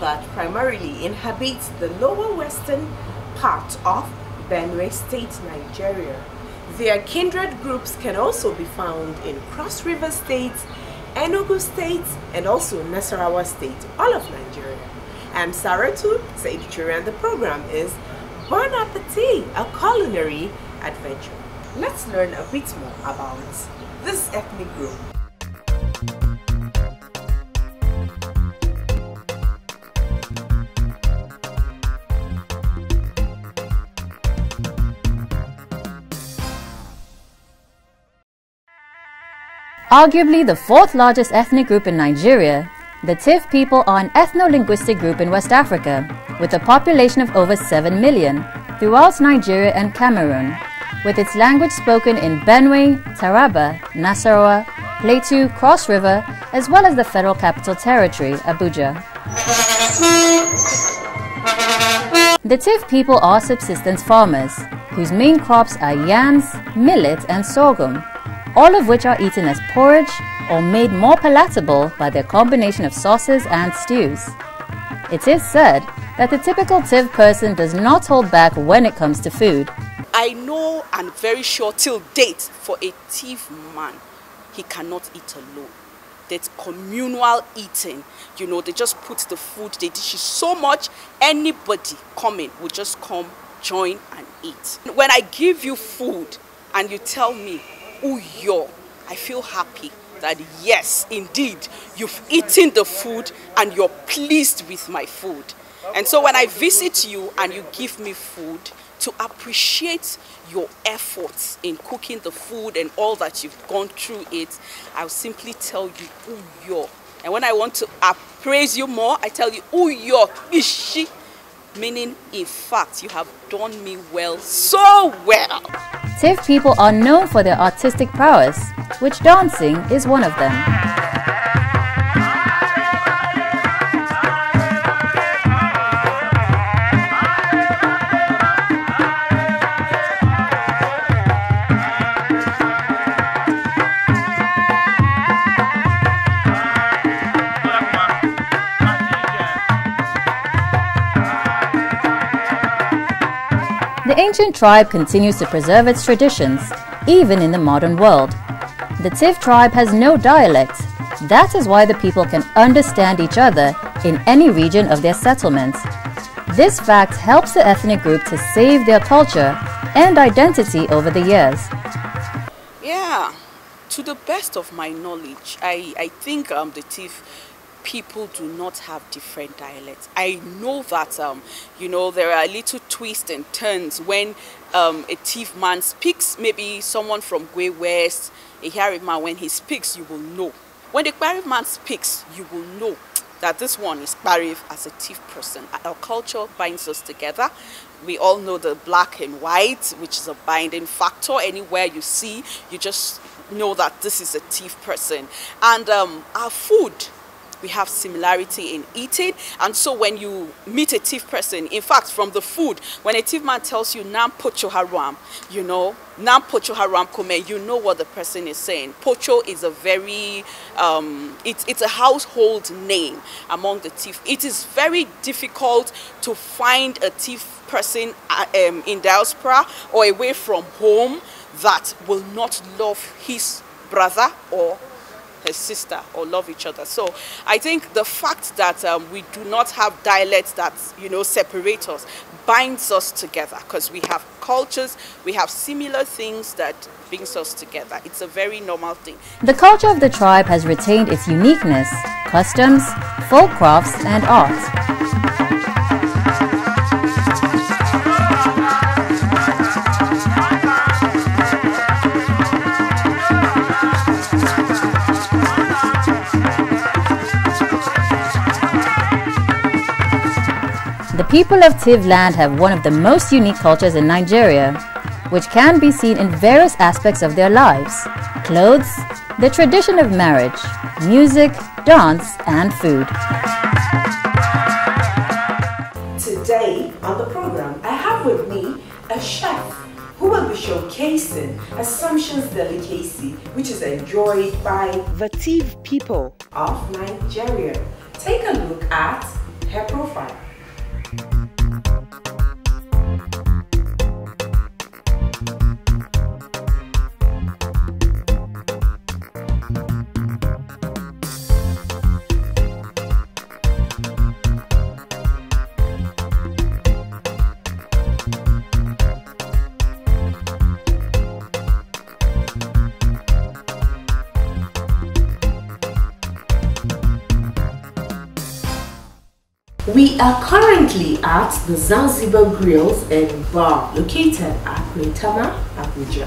that primarily inhabits the lower western part of Benue State, Nigeria. Their kindred groups can also be found in Cross River State, Enugu State, and also Nasarawa State, all of Nigeria. I'm Saratu Saiduturi and the program is Bon Appetit, a culinary adventure. Let's learn a bit more about this ethnic group. Arguably the fourth largest ethnic group in Nigeria, the Tiv people are an ethno-linguistic group in West Africa with a population of over 7 million throughout Nigeria and Cameroon, with its language spoken in Benue, Taraba, Nasarawa, Plateau, Cross River, as well as the Federal Capital Territory, Abuja. The Tiv people are subsistence farmers, whose main crops are yams, millet and sorghum, all of which are eaten as porridge or made more palatable by their combination of sauces and stews. It is said that the typical Tiv person does not hold back when it comes to food. I know and very sure till date for a Tiv man, he cannot eat alone. That's communal eating. You know, they just put the food, they dish so much, anybody coming will just come, join and eat. When I give you food and you tell me, Uyo, I feel happy that yes, indeed, you've eaten the food and you're pleased with my food. And so when I visit you and you give me food, to appreciate your efforts in cooking the food and all that you've gone through it, I'll simply tell you, Uyo. And when I want to appraise you more, I tell you, Uyo, Ishi. Meaning, in fact, you have done me well, so well. Tiv people are known for their artistic prowess, which dancing is one of them. The ancient tribe continues to preserve its traditions, even in the modern world. The Tiv tribe has no dialect. That is why the people can understand each other in any region of their settlement. This fact helps the ethnic group to save their culture and identity over the years. Yeah, to the best of my knowledge, I, I think um, the Tiv people do not have different dialects. I know that, um, you know, there are little twists and turns when um, a Tiv man speaks, maybe someone from Gwer West, a Harry man, when he speaks, you will know. When the Barif man speaks, you will know that this one is Barif as a Tiv person. Our culture binds us together. We all know the black and white, which is a binding factor. Anywhere you see, you just know that this is a Tiv person. And um, our food, we have similarity in eating. And so when you meet a Tiv person, in fact, from the food, when a Tiv man tells you, Nam Pocho Haram, you know, Nam Pocho Haram Kome, you know what the person is saying. Pocho is a very, um, it, it's a household name among the Tiv. It is very difficult to find a Tiv person uh, um, in diaspora or away from home that will not love his brother or his sister or love each other. So I think the fact that um, we do not have dialects that, you know, separate us binds us together because we have cultures, we have similar things that brings us together. It's a very normal thing. The culture of the tribe has retained its uniqueness, customs, folk crafts, and art. People of Tiv land have one of the most unique cultures in Nigeria, which can be seen in various aspects of their lives clothes, the tradition of marriage, music, dance, and food. Today on the program, I have with me a chef who will be showcasing Assumption's delicacy, which is enjoyed by the Tiv people of Nigeria. take a look at her profile. We are currently at the Zanzibar Grills and Bar located at Maitama, Abuja.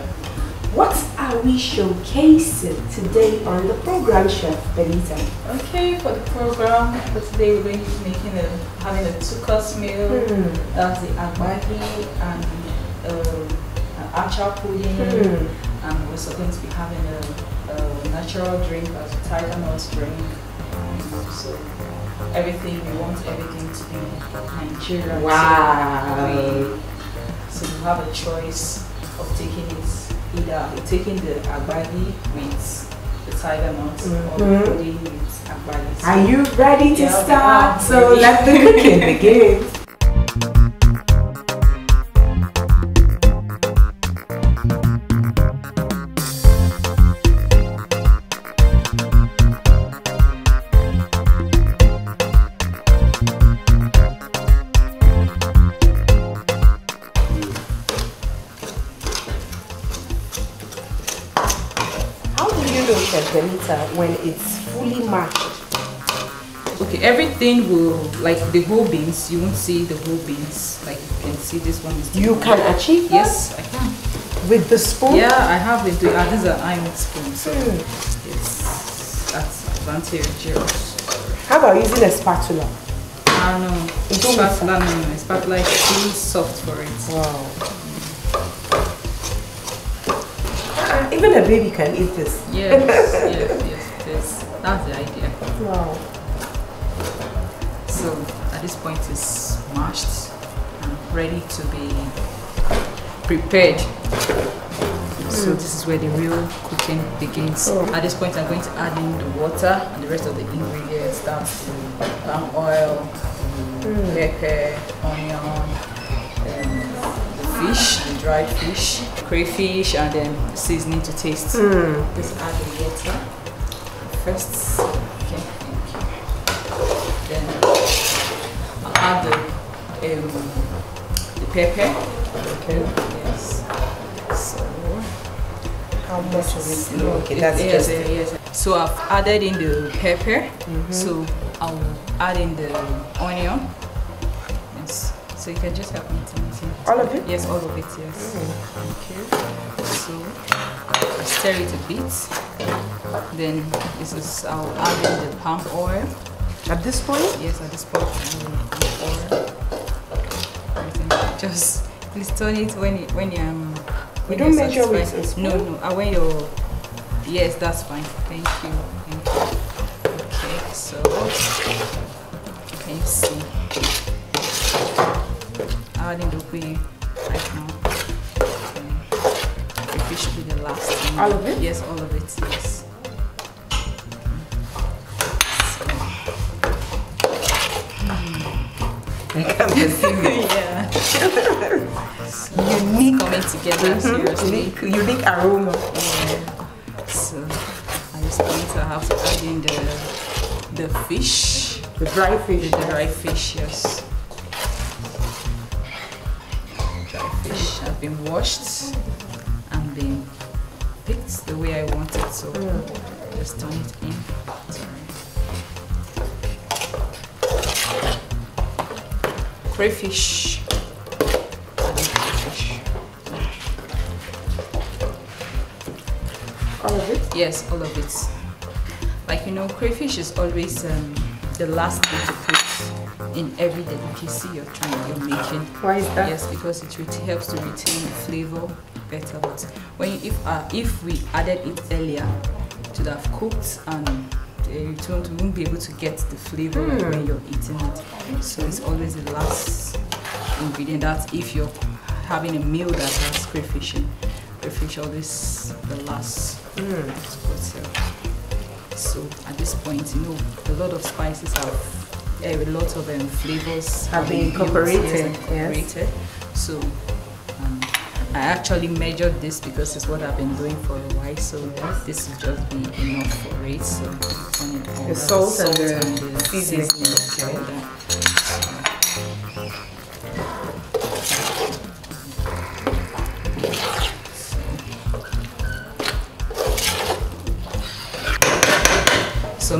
What are we showcasing today on the program, Chef Benita? Okay, for the program for today, we're going to be making a having a two-course meal. Mm. That's the agbagi and um, an acha pudding, Mm. and we're also going to be having a, a natural drink as a tiger nut drink. So everything we want everything to be Nigerian. Wow. So we, so you have a choice of taking it either taking the agbagi with the tiger nut or Mhm. the pudding with agbagi. So Are you ready to Yeah, start? So let the cooking begin. When it's fully mashed? Okay, everything will like the whole beans. You won't see the whole beans. Like you can see this one is. You can achieve that Yes, I can. with the spoon? Yeah, I have been doing. Uh, these are iron spoons, so Hmm. yes, that's advantageous. How about using a spatula? Ah no, It's spatula no, no, spatula is too soft for it. Wow. Ah, even a baby can eat this. Yes, yes, yes, yes. That's the idea. Wow. So at this point it's mashed and ready to be prepared. So this is where the real cooking begins. Oh. At this point I'm going to add in the water and the rest of the ingredients. That's the palm oil, pepper, onion, um, the fish, dried fish, crayfish, and then seasoning to taste. Just add the water first. Okay, thank you. Then I'll add the um, the pepper. Okay. Yes. So How much of it? Okay, that's yes, just yes, yes. So I've added in the pepper. So I'll add in the onion. So you can just help me to mix it. All of it? Yes, all of it. Yes. Okay. So stir it a bit. Then this is I'll add in the palm oil. At this point? Yes, at this point, oil. Just please turn it when it, when you um. when don't you're measure with a spoon? No, no. uh, When you're yes, that's fine. Thank you. Thank you. Okay, so can you see? Adding the whey right now. The fish should be the last thing. All of it? Yes, all of it. Yes. I can perceive it. yeah. Unique, coming together mm-hmm. seriously. unique, unique aroma. Yeah. So at this going to have to add in the the fish, The dry fish. the fish. dry fish, yes. Have been washed and been picked the way I want it. So just turn it in. Sorry. Crayfish. Add in crayfish. All of it? Yes, all of it. Like you know, crayfish is always um, the last thing to put in every delicacy you're trying you're making. Why is that? Yes, because it helps to retain the flavor better. But when you, if uh, if we added it earlier, it would have cooked and uh, you don't, won't be able to get the flavor when you're eating it. So it's always the last ingredient. That if you're having a meal that has crayfish in, crayfish always the last. Hmm. What's? So at this point, you know, a lot of spices have a lot of um, flavors Have been incorporated, yes, incorporated. So um, I actually measured this because it's what I've been doing for a while. So this will just be enough for it. So. The salt and the and the seasoning,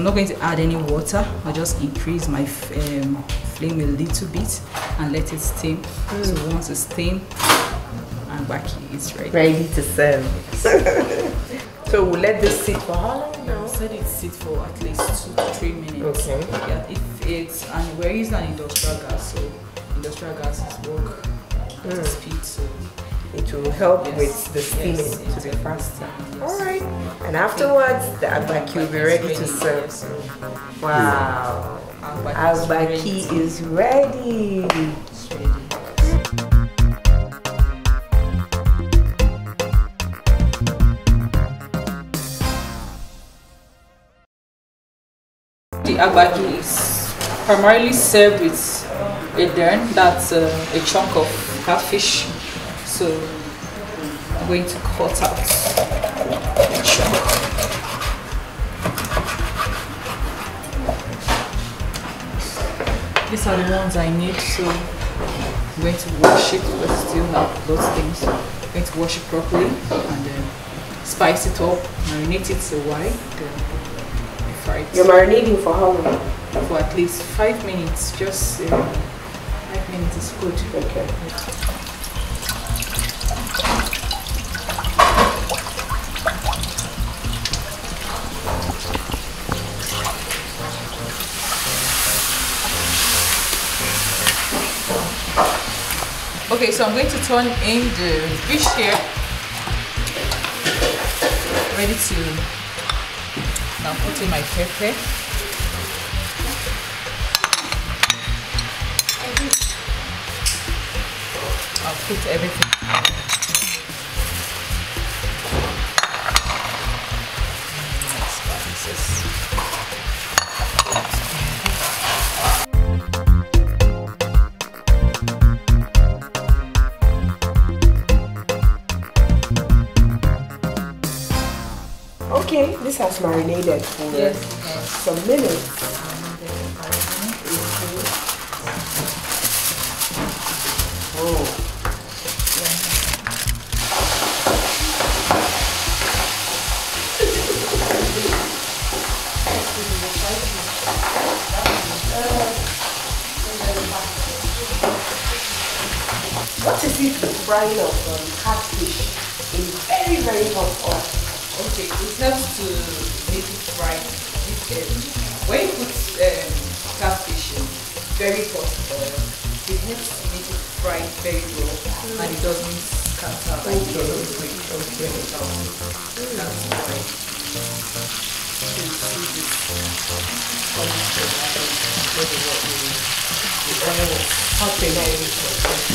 not going to add any water. I'll just increase my um, flame a little bit and let it steam. So once it's steam, and baki is ready. Ready to serve. so we'll let this sit for how long Now set it sit for at least two to three minutes. Okay. Yeah, if it's and we're using an industrial gas, so industrial gases work at speed. So It will help Yes. with the steaming Yes, to be faster. All right. And afterwards, the agbaki will be ready to serve. Wow. Agbaki is ready. The agbaki is primarily served with a dern, that's uh, a chunk of catfish. So I'm going to cut out the chunk. These are the ones I need, so I'm going to wash it, but still have those things. I'm going to wash it properly and then spice it up, marinate it a while, then fry it You're marinating for how long? for at least five minutes. Just uh, five minutes is good. Okay. Okay, so I'm going to turn in the fish here. Ready to now put in my pepper. I'll put everything. Okay, this has marinated for Yes. some minutes. Oh. What is it frying of um, catfish in very, very hot oil? Okay, it helps to make it. If, um, when you put um, catfish in very hot oil, it helps to make it fry very well and it doesn't scatter it's out. So you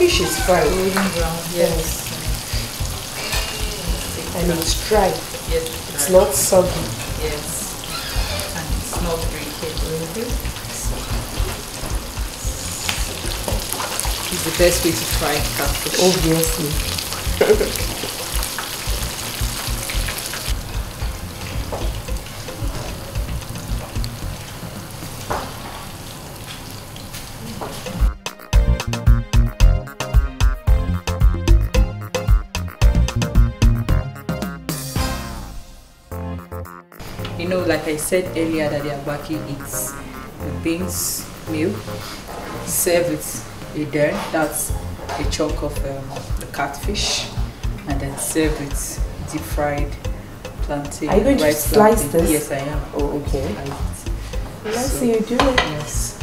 fish is fried. Golden brown, yes. and it's dry. Yes, It's not soggy. Yes, and it's not breakable. It's the best way to fry catfish. Obviously. said earlier, that the abaki is the beans meal served with a dern, that's a chunk of um, the catfish, and then served with deep fried plantain. Are you going to slice plantain. this? Yes, I am. Oh, okay. Let's So- see you do it. Yes.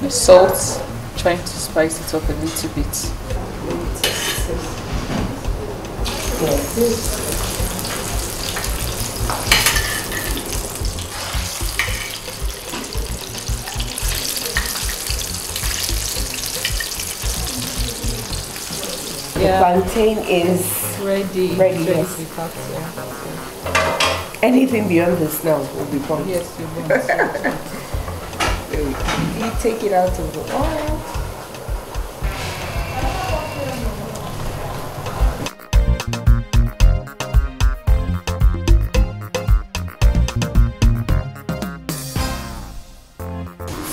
The salt, trying to spice it up a little bit. Yes. The plantain is Ready. Ready, yes. packed, yeah. anything beyond this now will be pumped. Yes, you want. You take it out of the oil.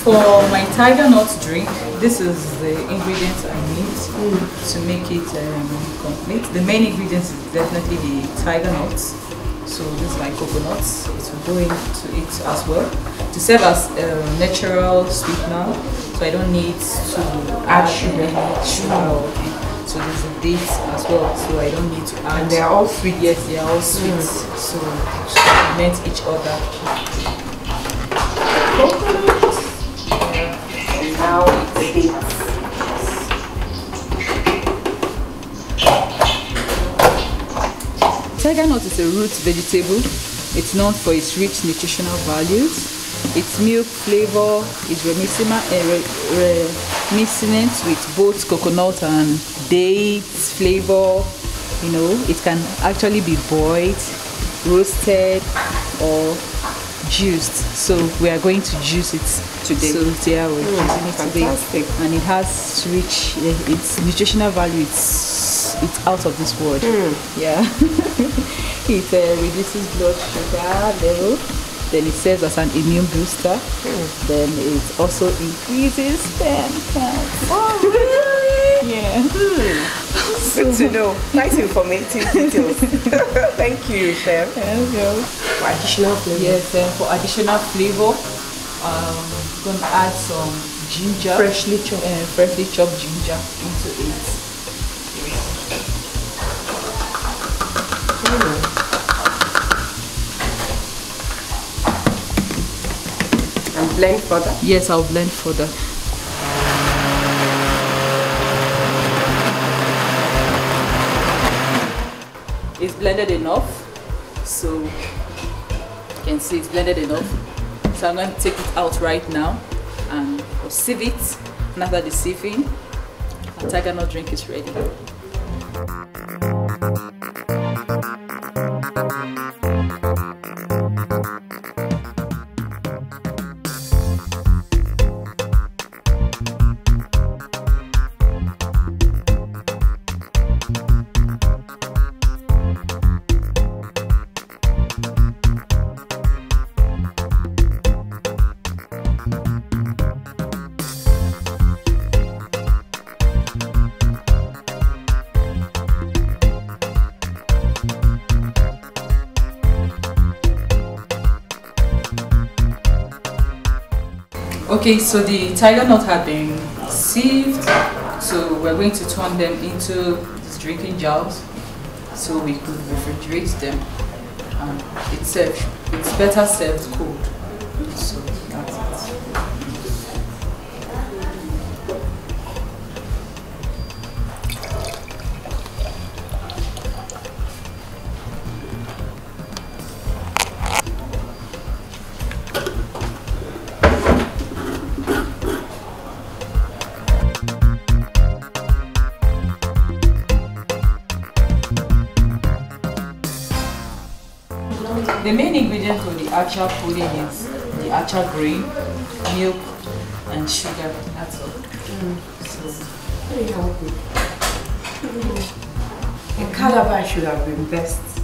For my tiger nut drink, this is the ingredients I need to make it um, complete. The main ingredients is definitely the tiger nuts. So this is my coconuts. It will go into it as well to serve as a natural sweetener. So I don't need to add sugar. sugar. So there's a date as well. So I don't need to add. And they are all sweet. Yes, they are all sweet. So to complement each other. Now. Tiger nut is a root vegetable. It's known for its rich nutritional values. Its milk flavor is reminiscent, uh, re- with both coconut and dates flavor. You know, it can actually be boiled, roasted, or juiced. So we are going to juice it Today. So yeah, we're juicing today, fantastic. and it has rich. Uh, its nutritional value. It's it's out of this world. Yeah. it uh, reduces blood sugar level. Then it serves as an immune booster. Then it also increases sperm count. Oh, really? Yeah. Good to know. Nice informative details. Thank you, Chef. For additional flavor. Yes, then for additional flavor, um, gonna add some ginger. Freshly chopped. Uh, freshly chopped ginger into it. And blend further. Yes, I'll blend further. It's blended enough, so you can see it's blended enough. So I'm going to take it out right now and we'll sieve it. And after the sieving, our tiger nut drink is ready. Okay, so the tiger nut have been sieved, so we're going to turn them into these drinking jars so we could refrigerate them. And it's served, it's better served cold. So acha pudding is the acha grain, milk, and sugar. That's all. Mm. So, Very healthy. A calabash should have been best.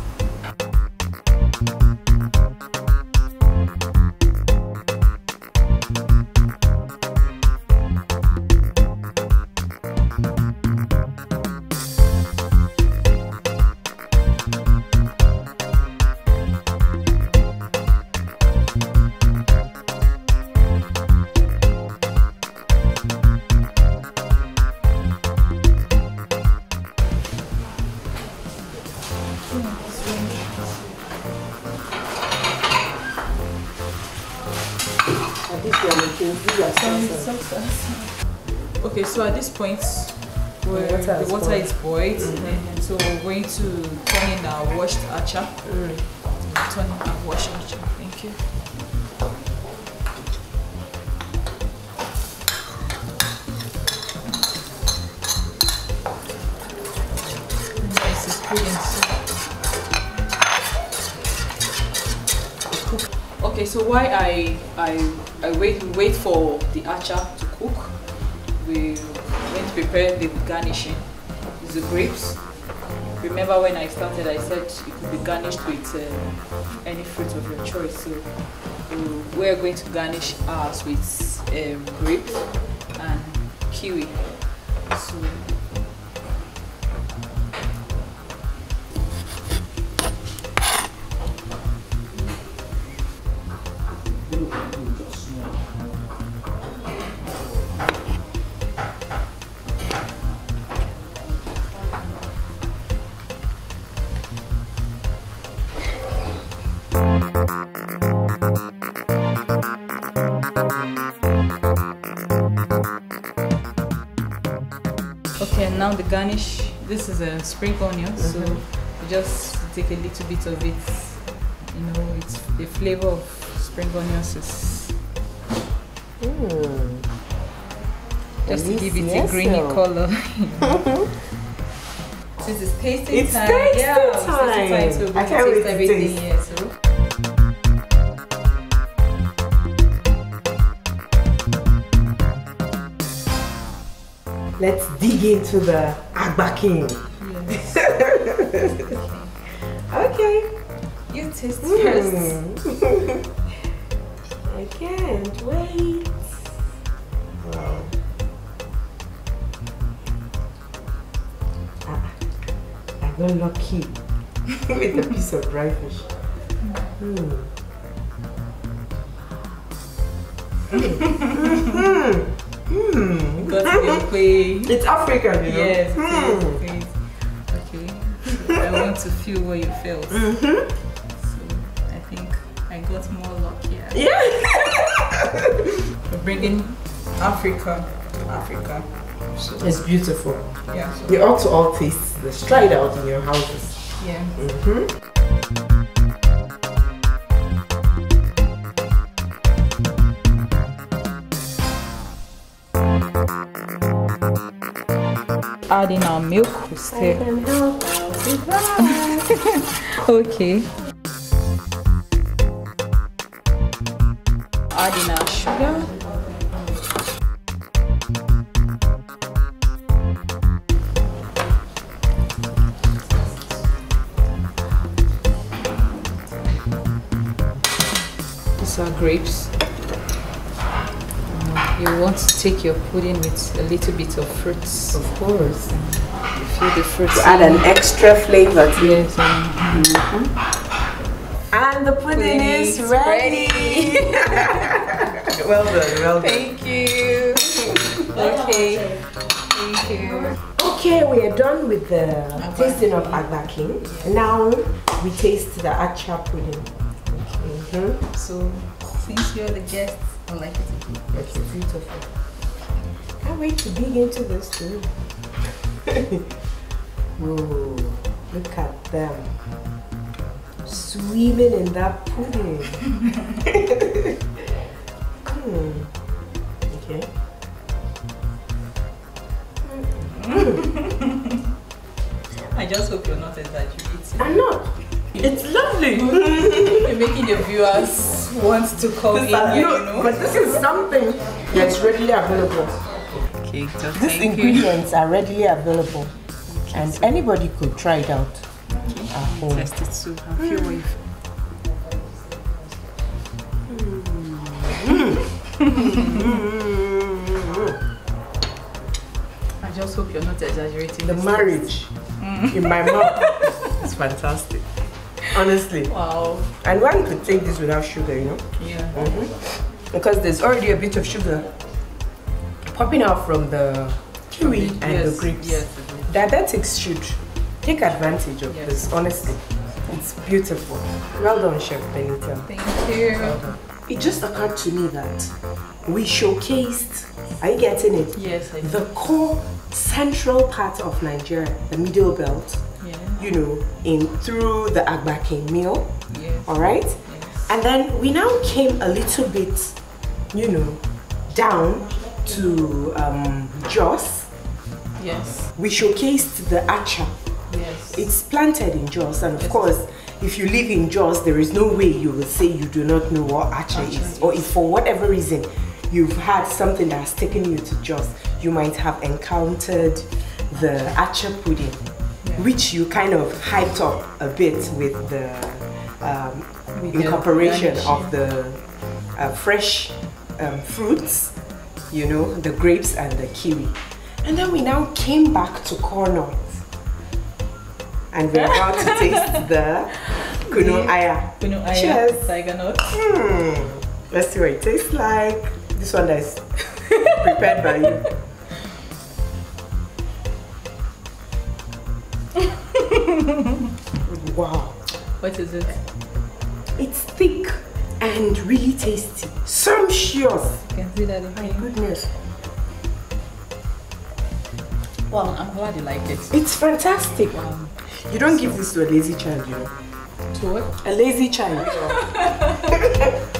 point where the water, the water is boiled. Mm -hmm. Eh, so we're going to turn in our washed acha. Mm. Turn in our washed acha. Thank you. Nice experience. Okay, so why I I I wait wait for the acha to cook, we prepare the garnishing. The grapes. Remember when I started, I said it could be garnished with uh, any fruit of your choice. So we're going to garnish ours with um, grapes and kiwi. So The garnish. This is a spring onion, so you just take a little bit of it. You know, it's the flavor of spring onions is Mm. just to give it a Delicioso. greeny color. Since it's tasting It's time, tasting yeah, it's tasting time. time, so I can wait taste to everything. taste. Let's dig into the agbakin. Yes. Okay. you taste first. Mm. I can't wait. Wow. Ah, I got lucky with a piece of dry fish. Mm. Mm. Mm. Your way. It's African, you know. Yes, Mm. Okay. I want to feel what you felt. Mhm. So I think I got more luckier. Yeah. We're bringing Africa Africa. So It's beautiful. yeah. So, We ought to all taste this. Try it out in your houses. yeah. Mm-hmm. Adding our milk we I stir. can help out with that. Okay. Adding our sugar. These are grapes. Take your pudding with a little bit of fruits. Of course. You feel the fruits. To add an extra flavor to it. Yes. um, And the pudding, Pudding is is ready. well done, well done. Thank you. Okay. Thank you. Okay, we are done with the tasting of agbakin. Now we taste the acha pudding. Mhm. So, since you're the guest, I'd like it. to be. It's beautiful. Can't wait to dig into this too. Whoa, look at them. Swimming in that pudding. Hmm. Okay. I just hope you're not exaggerating. I'm not. It's lovely. You're making the viewers want to come in No, here, you know. But this is something that's readily available. Okay, so These thank you. ingredients are readily available, and anybody could try it out at home. Test it too. I feel what I just hope you're not exaggerating. The this. marriage hmm. in my mouth is fantastic. Honestly. Wow. And one could take this without sugar, you know? Yeah. Mm-hmm. Because there's already a bit of sugar popping out from the kiwi and yes, the grapes. Yes. Diabetics should take advantage of Yes. this, honestly. It's beautiful. Well done, Chef Benita. Thank you. It just occurred to me that we showcased, are you getting it? Yes, I do. The core central part of Nigeria, the middle belt, Yeah. you know, in through the Agbakin meal, Yes. all right? Yes. And then we now came a little bit, you know, down to um, Jos. Yes. We showcased the acha, Yes. It's planted in Jos, and of course, if you live in Jos, there is no way you will say you do not know what acha Acha is. Or if for whatever reason you've had something that has taken you to Jos, you might have encountered the acha pudding, which you kind of hyped up a bit with the um, With incorporation garnish, of the uh, fresh um, fruits, you know, the grapes and the kiwi. And then we now came back to Kano. And we're about to taste the Kuno Aya. Kuno Aya, Cheers. tiger nut. Hmm. Let's see what it tastes like. This one that is prepared by you. wow. What is it? It's thick and really tasty. Sumptuous. You can see that My goodness. Well, I'm glad you like it. It's fantastic. Um, You don't give this to a lazy child, you know. to what? A lazy child.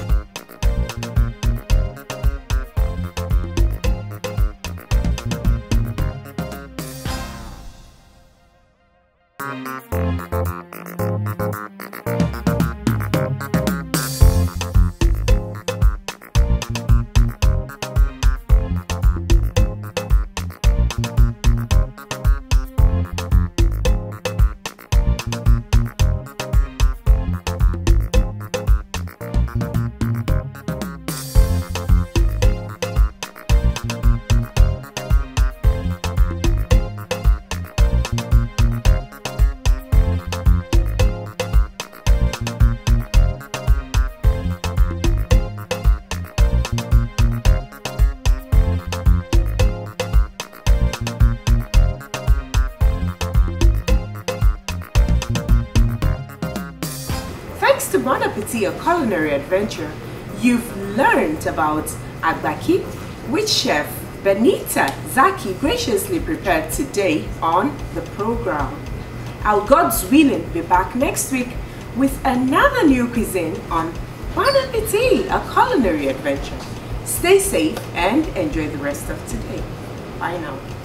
to Bon Appetit, a culinary adventure, you've learned about agbaki, which chef Benita Zaki graciously prepared today on the program. I'll God's willing be back next week with another new cuisine on Bon Appetit, a culinary adventure. Stay safe and enjoy the rest of today. Bye now.